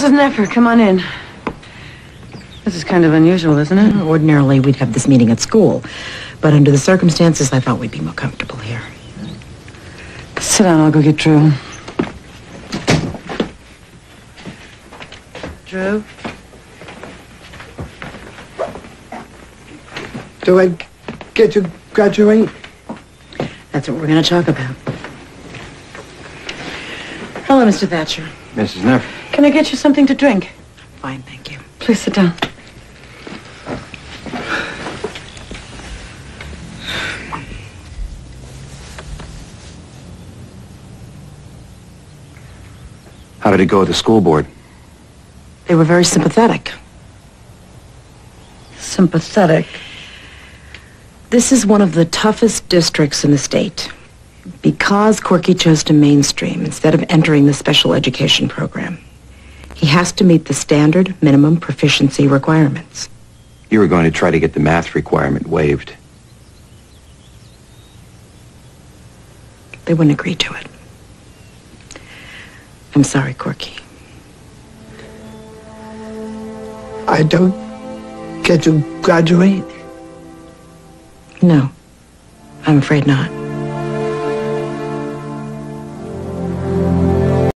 Mrs. Neffer, come on in. This is kind of unusual, isn't it? Mm, ordinarily, we'd have this meeting at school, but under the circumstances, I thought we'd be more comfortable here. Sit down, I'll go get Drew. Drew? Do I get to graduate? That's what we're going to talk about. Hello, Mr. Thacher. Mrs. Neff. Can I get you something to drink? Fine, thank you. Please sit down. How did it go at the school board? They were very sympathetic. Sympathetic. This is one of the toughest districts in the state because Corky chose to mainstream instead of entering the special education program. He has to meet the standard minimum proficiency requirements. You were going to try to get the math requirement waived. They wouldn't agree to it. I'm sorry, Corky. I don't get to graduate? No, I'm afraid not.